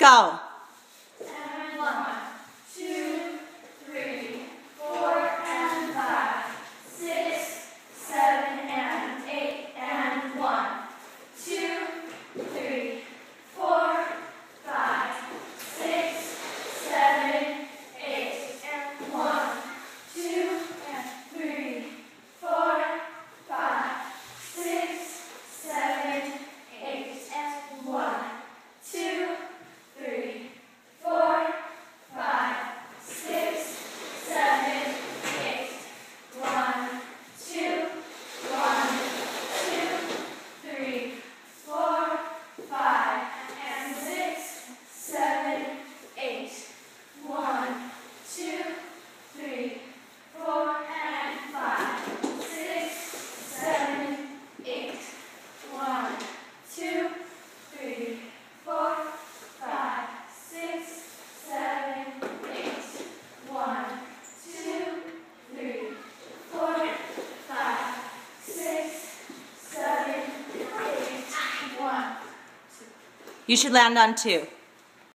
狗 You should land on two.